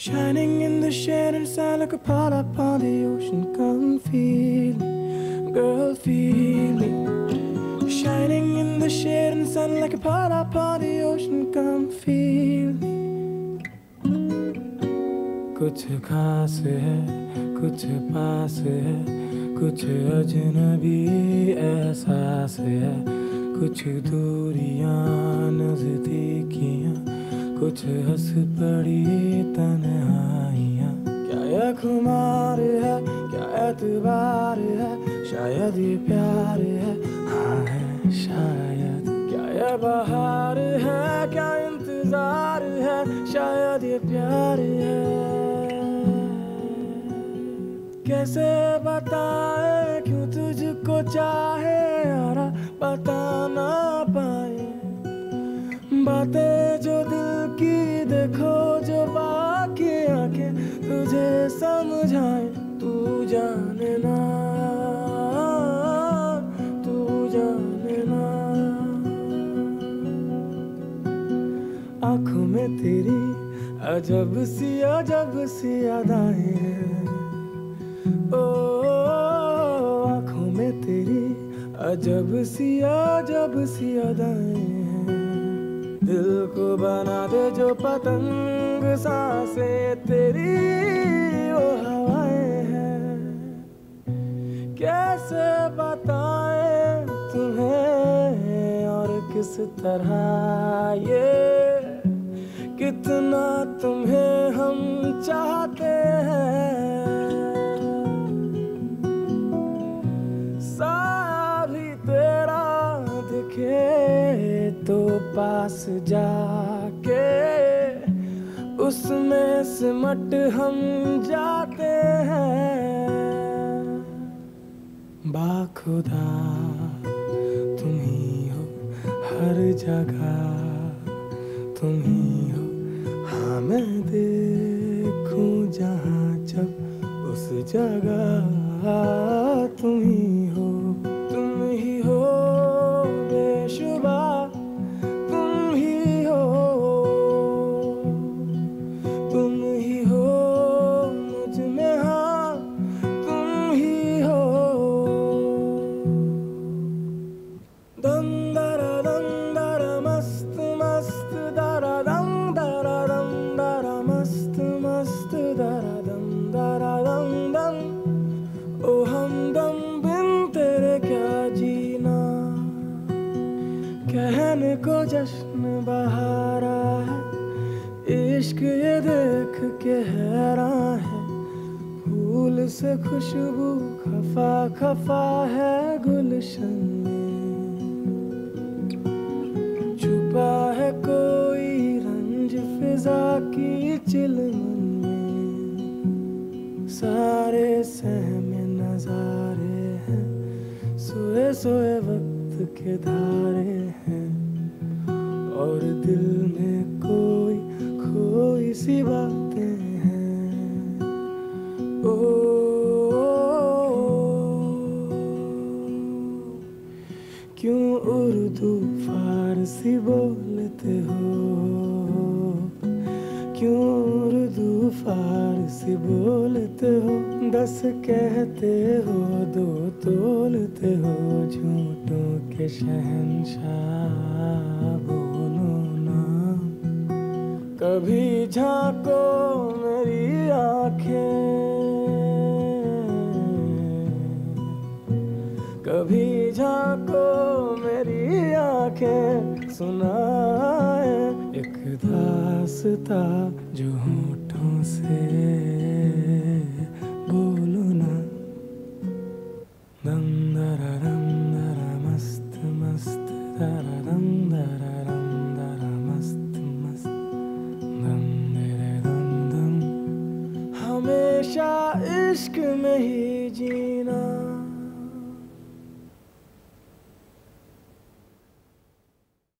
Shining in the shade and sound like a pot upon the ocean. Come feel me, girl, feel me. Shining in the shade and sun like a pot upon the ocean. Come feel me. कुछ खास है कुछ पास है कुछ अजनबी एहसास है कुछ दूरियां नजदीकियां कुछ हंस पड़ी तन्हाइयाँ। क्या यह खुमार है? क्या एतबार है? शायद ये प्यार है। हाँ है, शायद। क्या यह बहार है? क्या इंतज़ार है? शायद ये प्यार है। कैसे बताए? क्यों तुझको चाहे? यारा बता ना पाए बातें जो दिल की देखो, जो बाकी आँखें तुझे समझाए, तू जाने ना, तू जाने ना। आँखों में तेरी अजब सी अजब सी अदाएँ हैं। ओ, आँखों में तेरी अजब सी अजब सी अदाएँ हैं। दिल को बना दे जो पतंग सांसे तेरी वो हवाएँ हैं। कैसे बताए तुम्हें और किस तरह ये पास जाके, उसमें सिमट हम जाते हैं। बाखुदा, तुम ही हो हर जगह, तुम ही हो। हाँ मैं देखूँ जहाँ जब उस जगह। मस्त मस्त दरा दम। दरा दम दम ओ हमदम बिन तेरे क्या जीना? कहने को जश्न बहारा है, इश्क ये देख के हैरान है। फूल से खुशबू खफा खफा है गुलशन में। छुपा की चिलमन में सारे सहमे नजारे हैं। सोए सोए वक्त के धारे हैं। और दिल में कोई खोई सी बातें हैं। ओ, क्यों उर्दू फारसी बोलते हो? क्यों उर्दू फारसी बोलते हो? दस कहते हो, दो तोलते हो, झूठों के शहनशाह बोलो ना। कभी झांको मेरी आँखें, कभी झांको मेरी आँखें एक दासता जो होठों से बोलो ना। दम दरा दम दरा मस्त मस्त दरा दम दरा मस्त मस्त। दम दरे दम हमेशा इश्क में ही